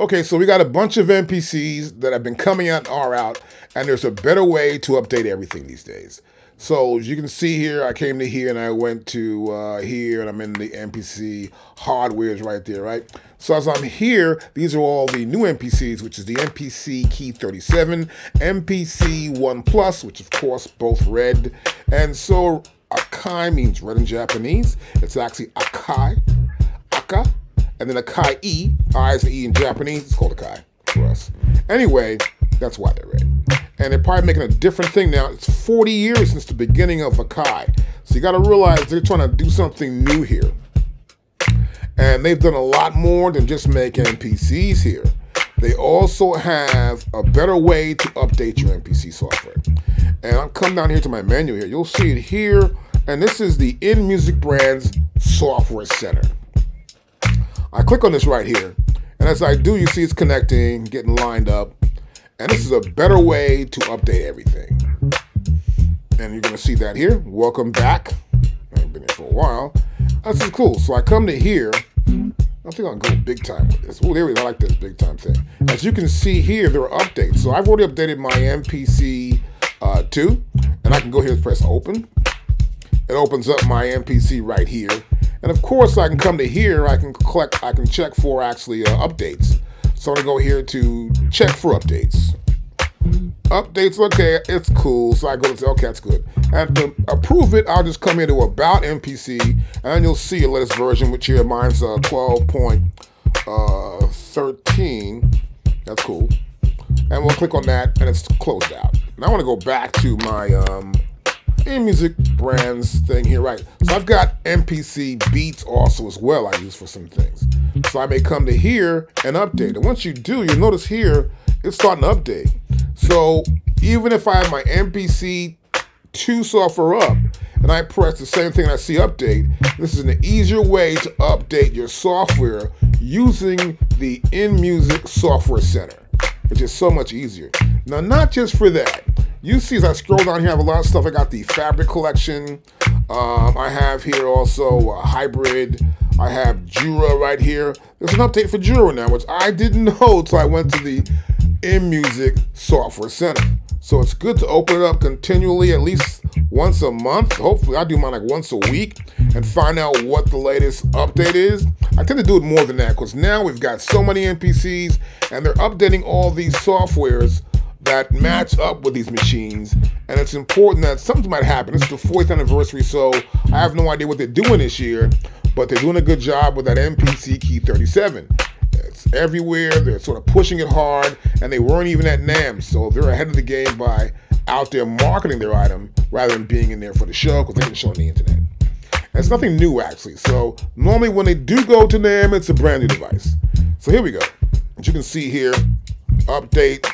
Okay, so we got a bunch of MPCs that have been coming out and are out, and there's a better way to update everything these days. So as you can see here, I came to here and I went to uh, here and I'm in the MPC hardwares right there, right? So as I'm here, these are all the new MPCs, which is the MPC Key 37, MPC 1 Plus, which of course both red. And so Akai means red in Japanese. It's actually Akai, Aka, and then a Kai E, I is an E in Japanese, it's called Akai for us. Anyway, that's why they're red. And they're probably making a different thing now. It's 40 years since the beginning of Akai. So you gotta realize they're trying to do something new here. And they've done a lot more than just make MPCs here. They also have a better way to update your MPC software. And I'll come down here to my menu here. You'll see it here. And this is the InMusic Brands Software Center. I click on this right here. And as I do, you see it's connecting, getting lined up. And this is a better way to update everything. And you're gonna see that here. Welcome back. I've been here for a while. This is cool. So I come to here. I think I'll go big time with this. Oh, there we go. I like this big time thing. As you can see here, there are updates. So I've already updated my MPC uh, 2. And I can go here and press open. It opens up my MPC right here. And of course, I can come to here. I can collect. I can check for actually uh, updates. So I'm gonna go here to check for updates. Updates, okay, it's cool. So I go to okay, that's good. And to approve it, I'll just come here to About MPC, and you'll see a latest version, which here mine's uh, 12.13. Uh, that's cool. And we'll click on that, and it's closed out. Now I want to go back to my um, music brands thing here, right? So I've got MPC beats also as well I use for some things. So I may come to here and update. And once you do, you'll notice here, it's starting to update. So even if I have my MPC 2 software up and I press the same thing I see update, this is an easier way to update your software using the InMusic Software Center, which is so much easier. Now, not just for that, you see as I scroll down here, I have a lot of stuff. I got the fabric collection. Um, I have here also a hybrid. I have Jura right here. There's an update for Jura now, which I didn't know until I went to the InMusic Software Center. So it's good to open it up continually, at least once a month. Hopefully, I do mine like once a week and find out what the latest update is. I tend to do it more than that because now we've got so many MPCs and they're updating all these softwares that match up with these machines. And it's important that something might happen. Is the fourth anniversary, so I have no idea what they're doing this year, but they're doing a good job with that MPC Key 37. It's everywhere. They're sort of pushing it hard, and they weren't even at NAMM, so they're ahead of the game by out there marketing their item rather than being in there for the show because they can show on the internet. And it's nothing new actually. So normally when they do go to NAMM, it's a brand new device. So here we go. As you can see here, update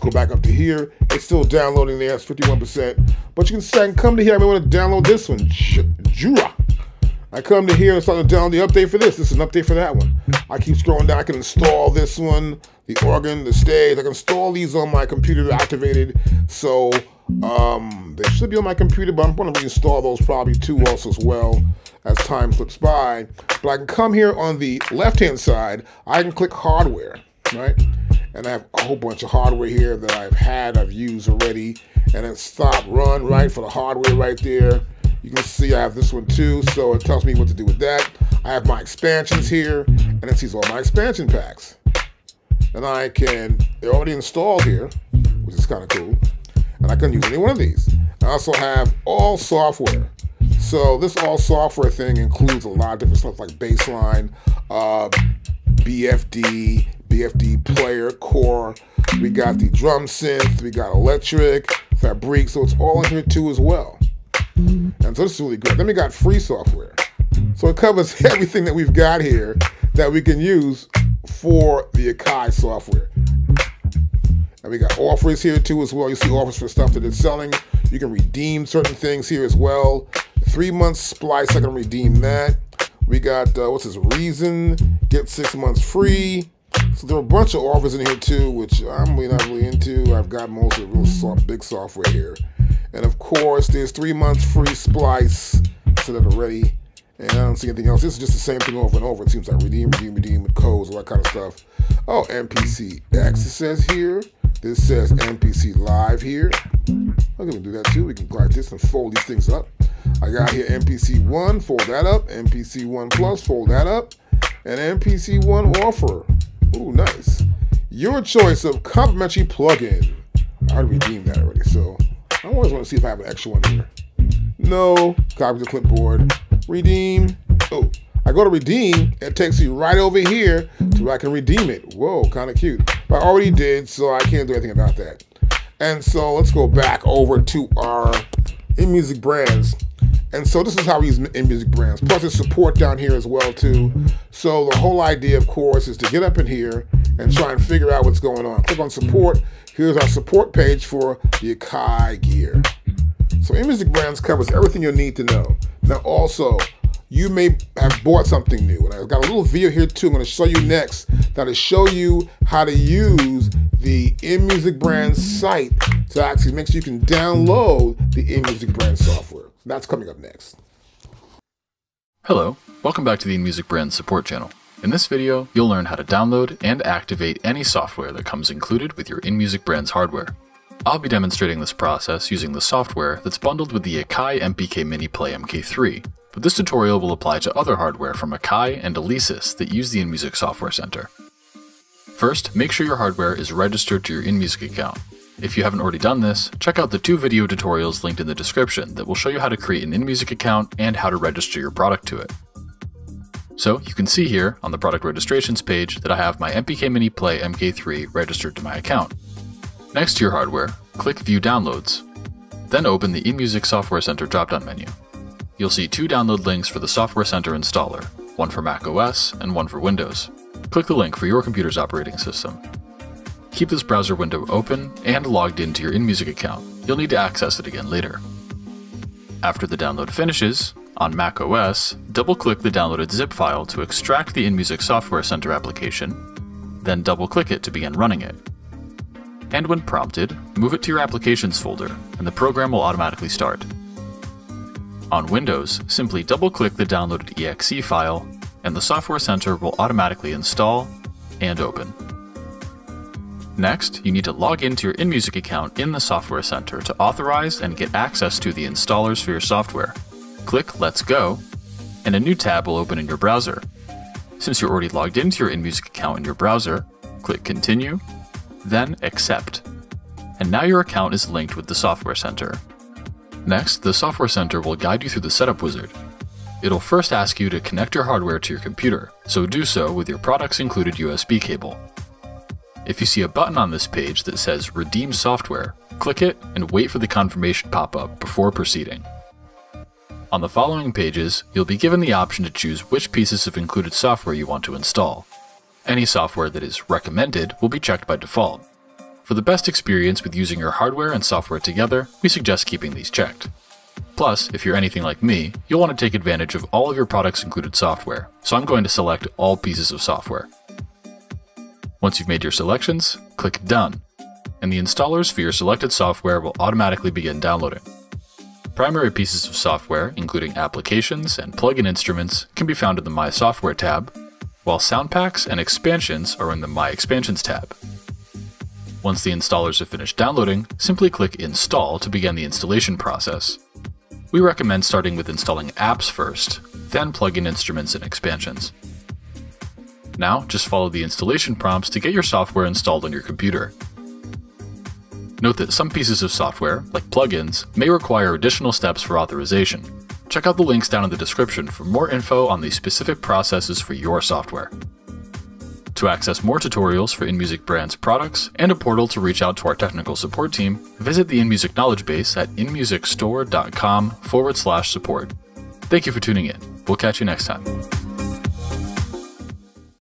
Let's go back up to here. It's still downloading there. It's 51%. But you can say, come to here. I may want to download this one. Jura. I come to here and start to download the update for this. This is an update for that one. I keep scrolling down. I can install this one, the organ, the stage. I can install these on my computer activated. So um, they should be on my computer, but I'm going to reinstall those probably too also as well as time slips by. But I can come here on the left-hand side. I can click hardware, right? And I have a whole bunch of hardware here that I've had, I've used already, and then stop, run, right, for the hardware right there. You can see I have this one too, so it tells me what to do with that. I have my expansions here, and it sees all my expansion packs. And I can, they're already installed here, which is kind of cool, and I can use any one of these. I also have all software. So this all software thing includes a lot of different stuff like Bassline, uh, BFD, BFD player, core. We got the drum synth, we got electric, Fabric, so it's all in here too as well. And so this is really good. Then we got free software. So it covers everything that we've got here that we can use for the Akai software. And we got offers here too as well. You see offers for stuff that it's selling. You can redeem certain things here as well. Three months splice, I can redeem that. We got, uh, what's this, Reason, get six months free. So there are a bunch of offers in here too, which I'm really not really into. I've got most of the real soft, big software here. And of course, there's three months free splice so that already. And I don't see anything else. This is just the same thing over and over. It seems like redeem, redeem, redeem with codes, all that kind of stuff. Oh, MPC X it says here. This says MPC Live here. I'm gonna do that too. We can grab this and fold these things up. I got here MPC 1, fold that up. MPC 1 Plus, fold that up. And MPC 1 Offer. Ooh, nice. Your choice of complimentary plugin. I already redeemed that already, so I always want to see if I have an extra one here. No, copy the clipboard, redeem. Oh, I go to redeem, it takes you right over here to where I can redeem it. Whoa, kind of cute. But I already did, so I can't do anything about that. And so let's go back over to our InMusic Brands. And so this is how we use InMusic Brands. Plus there's support down here as well too. So the whole idea, of course, is to get up in here and try and figure out what's going on. Click on support. Here's our support page for the Akai gear. So InMusic Brands covers everything you'll need to know. Now also, you may have bought something new. And I've got a little video here too I'm gonna show you next that'll show you how to use the InMusic Brands site to actually make sure you can download the InMusic Brand software. That's coming up next. Hello, welcome back to the InMusic Brands support channel. In this video, you'll learn how to download and activate any software that comes included with your InMusic Brands hardware. I'll be demonstrating this process using the software that's bundled with the Akai MPK Mini Play MK3, but this tutorial will apply to other hardware from Akai and Alesis that use the InMusic Software Center. First, make sure your hardware is registered to your InMusic account. If you haven't already done this, check out the two video tutorials linked in the description that will show you how to create an InMusic account and how to register your product to it. So you can see here on the product registrations page that I have my MPK Mini Play MK3 registered to my account. Next to your hardware, click View Downloads. Then open the InMusic Software Center drop-down menu. You'll see two download links for the Software Center installer, one for Mac OS and one for Windows. Click the link for your computer's operating system. Keep this browser window open and logged into your InMusic account. You'll need to access it again later. After the download finishes, on Mac OS, double-click the downloaded zip file to extract the InMusic Software Center application, then double-click it to begin running it and when prompted, move it to your Applications folder, and the program will automatically start. On Windows, simply double-click the downloaded exe file, and the Software Center will automatically install and open. Next, you need to log into your InMusic account in the Software Center to authorize and get access to the installers for your software. Click Let's Go, and a new tab will open in your browser. Since you're already logged into your InMusic account in your browser, click Continue, then Accept. And now your account is linked with the Software Center. Next, the Software Center will guide you through the setup wizard. It'll first ask you to connect your hardware to your computer, so do so with your product's included USB cable. If you see a button on this page that says Redeem Software, click it and wait for the confirmation pop-up before proceeding. On the following pages, you'll be given the option to choose which pieces of included software you want to install. Any software that is recommended will be checked by default. For the best experience with using your hardware and software together, we suggest keeping these checked. Plus, if you're anything like me, you'll want to take advantage of all of your products included software, so I'm going to select all pieces of software. Once you've made your selections, click Done, and the installers for your selected software will automatically begin downloading. Primary pieces of software, including applications and plugin instruments, can be found in the My Software tab, while sound packs and expansions are in the My Expansions tab. Once the installers have finished downloading, simply click Install to begin the installation process. We recommend starting with installing apps first, then plug-in instruments and expansions. Now, just follow the installation prompts to get your software installed on your computer. Note that some pieces of software, like plugins, may require additional steps for authorization, Check out the links down in the description for more info on the specific processes for your software. To access more tutorials for InMusic Brands products and a portal to reach out to our technical support team, visit the InMusic knowledge base at inmusicstore.com forward slash support. Thank you for tuning in. We'll catch you next time.